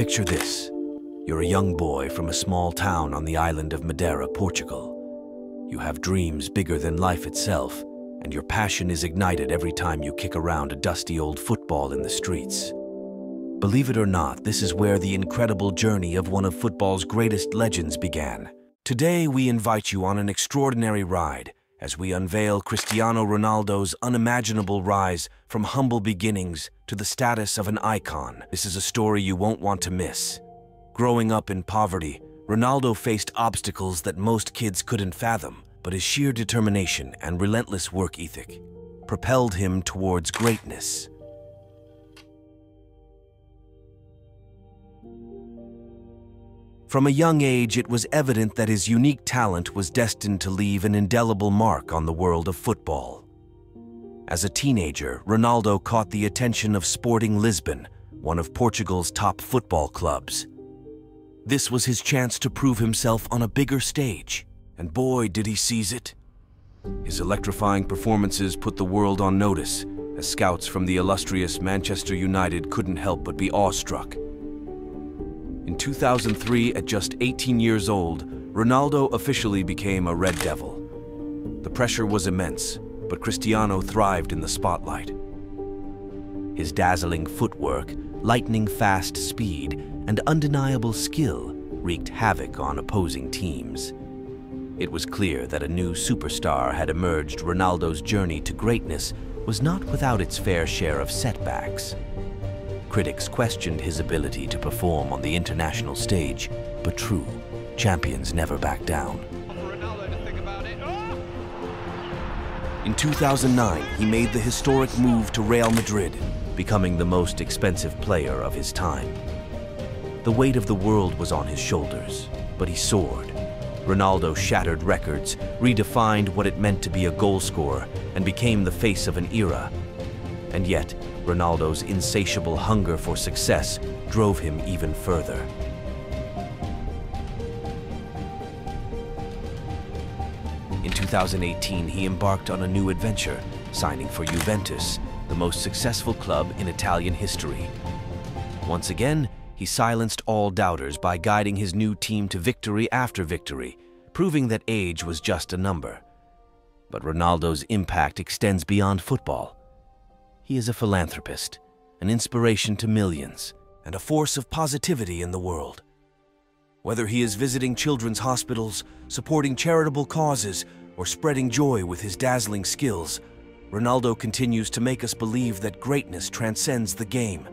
Picture this. You're a young boy from a small town on the island of Madeira, Portugal. You have dreams bigger than life itself, and your passion is ignited every time you kick around a dusty old football in the streets. Believe it or not, this is where the incredible journey of one of football's greatest legends began. Today, we invite you on an extraordinary ride as we unveil Cristiano Ronaldo's unimaginable rise from humble beginnings to the status of an icon. This is a story you won't want to miss. Growing up in poverty, Ronaldo faced obstacles that most kids couldn't fathom, but his sheer determination and relentless work ethic propelled him towards greatness. From a young age, it was evident that his unique talent was destined to leave an indelible mark on the world of football. As a teenager, Ronaldo caught the attention of Sporting Lisbon, one of Portugal's top football clubs. This was his chance to prove himself on a bigger stage, and boy, did he seize it. His electrifying performances put the world on notice, as scouts from the illustrious Manchester United couldn't help but be awestruck. In 2003, at just 18 years old, Ronaldo officially became a Red Devil. The pressure was immense, but Cristiano thrived in the spotlight. His dazzling footwork, lightning-fast speed, and undeniable skill wreaked havoc on opposing teams. It was clear that a new superstar had emerged Ronaldo's journey to greatness was not without its fair share of setbacks. Critics questioned his ability to perform on the international stage, but true, champions never back down. In 2009, he made the historic move to Real Madrid, becoming the most expensive player of his time. The weight of the world was on his shoulders, but he soared. Ronaldo shattered records, redefined what it meant to be a goal scorer, and became the face of an era. And yet, Ronaldo's insatiable hunger for success drove him even further. In 2018, he embarked on a new adventure, signing for Juventus, the most successful club in Italian history. Once again, he silenced all doubters by guiding his new team to victory after victory, proving that age was just a number. But Ronaldo's impact extends beyond football. He is a philanthropist, an inspiration to millions, and a force of positivity in the world. Whether he is visiting children's hospitals, supporting charitable causes, or spreading joy with his dazzling skills, Ronaldo continues to make us believe that greatness transcends the game.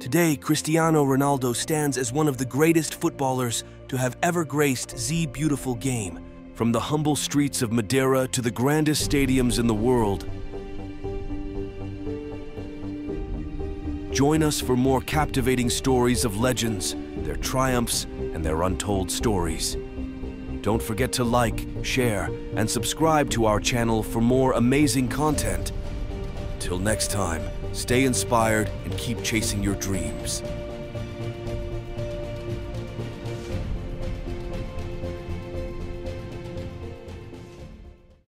Today, Cristiano Ronaldo stands as one of the greatest footballers to have ever graced the beautiful game. From the humble streets of Madeira to the grandest stadiums in the world, Join us for more captivating stories of legends, their triumphs, and their untold stories. Don't forget to like, share, and subscribe to our channel for more amazing content. Till next time, stay inspired and keep chasing your dreams.